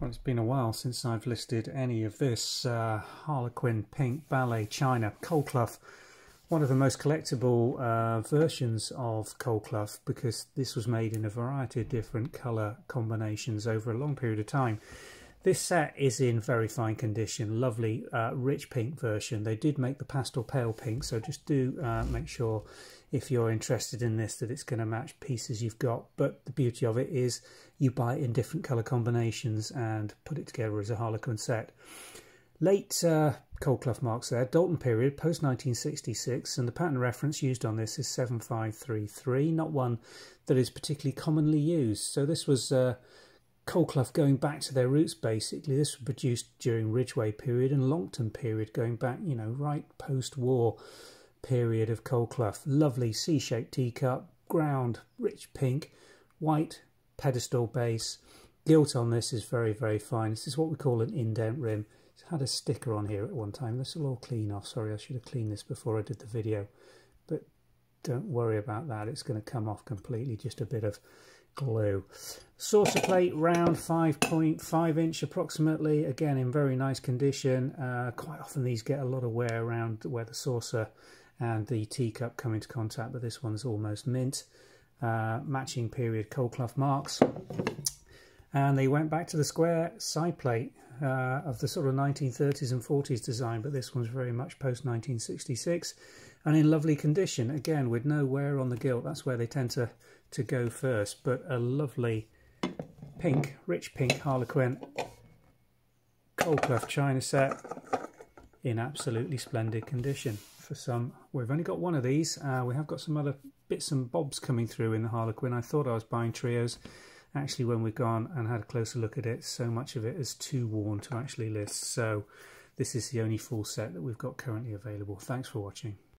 Well, it's been a while since I've listed any of this uh, Harlequin Pink Ballet China Colclough. One of the most collectible uh, versions of Colclough because this was made in a variety of different colour combinations over a long period of time. This set is in very fine condition, lovely uh, rich pink version. They did make the pastel pale pink, so just do uh, make sure if you're interested in this that it's going to match pieces you've got. But the beauty of it is you buy it in different colour combinations and put it together as a Harlequin set. Late uh, Colclough marks there, Doulton period, post 1966, and the pattern reference used on this is 7533, not one that is particularly commonly used. So this was Colclough going back to their roots basically. This was produced during Ridgway period and Longton period, going back, you know, right post-war period of Colclough. Lovely C-shaped teacup, ground, rich pink, white pedestal base. Gilt on this is very, very fine. This is what we call an indent rim. It's had a sticker on here at one time. This will all clean off. Sorry, I should have cleaned this before I did the video. But don't worry about that. It's going to come off completely. Just a bit of glue. Saucer plate round 5.5 inch approximately, again in very nice condition. Uh, quite often these get a lot of wear around where the saucer and the teacup come into contact, but this one's almost mint. Uh, matching period Colclough marks. And they went back to the square side plate uh, of the sort of 1930s and 40s design, but this one's very much post 1966 and in lovely condition. Again, with no wear on the gilt, that's where they tend to to go first, but a lovely pink, rich pink Harlequin Colclough China set in absolutely splendid condition. For some, we've only got one of these. Uh, we have got some other bits and bobs coming through in the Harlequin. I thought I was buying trios. Actually, when we've gone and had a closer look at it, so much of it is too worn to actually list. So this is the only full set that we've got currently available. Thanks for watching.